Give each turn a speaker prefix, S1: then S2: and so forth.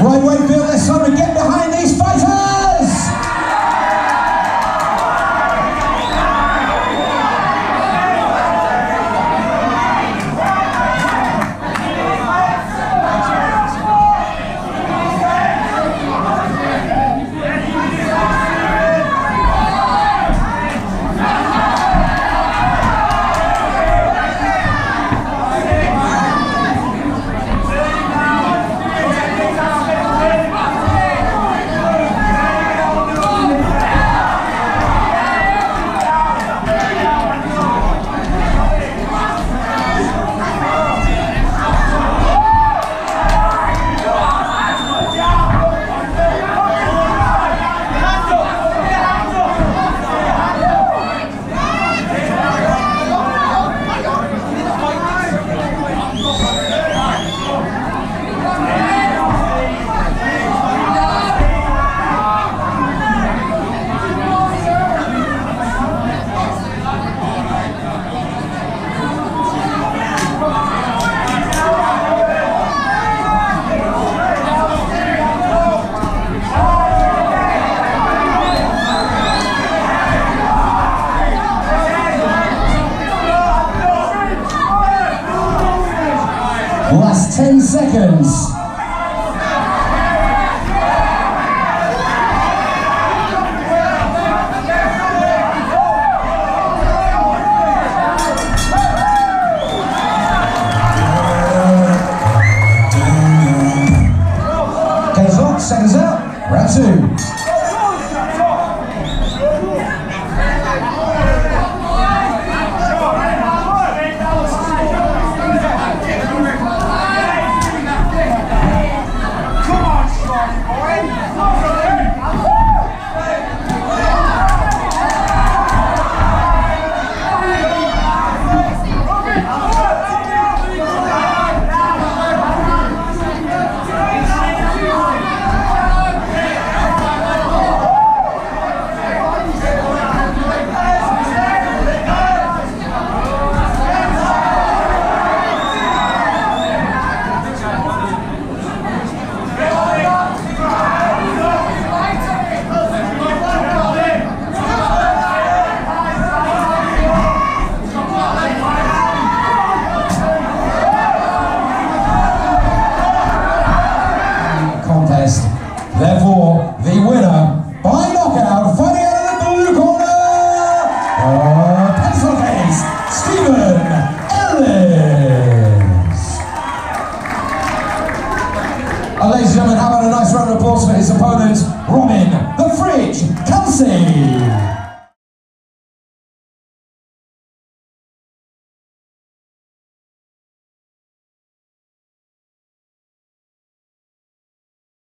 S1: Right, Wakefield, let's time to get behind Last 10 seconds. Seconds out. Round two. opponent, Robin the Fridge Kelsey.